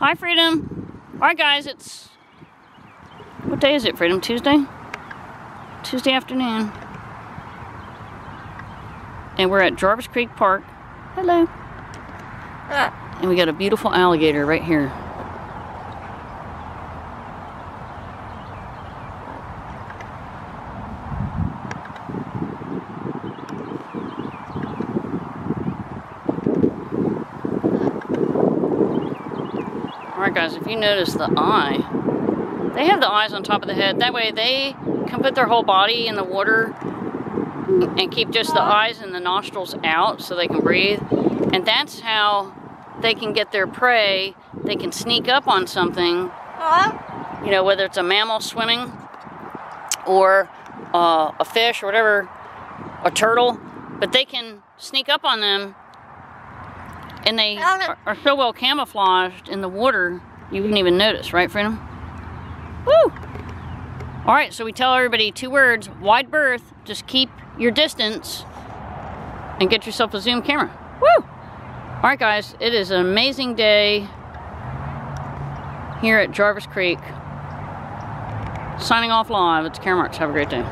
Hi, Freedom. All right, guys, it's... What day is it, Freedom? Tuesday? Tuesday afternoon. And we're at Jarvis Creek Park. Hello. Uh. And we got a beautiful alligator right here. Guys, if you notice the eye, they have the eyes on top of the head. That way they can put their whole body in the water and keep just the eyes and the nostrils out so they can breathe. And that's how they can get their prey. They can sneak up on something, you know, whether it's a mammal swimming or uh, a fish or whatever, a turtle, but they can sneak up on them and they are, are, so well camouflaged in the water, you wouldn't even notice, right, Freedom? Woo! All right, so we tell everybody two words, wide berth, just keep your distance and get yourself a zoom camera. Woo! All right, guys, it is an amazing day here at Jarvis Creek. Signing off live, it's Karen Marts. Have a great day.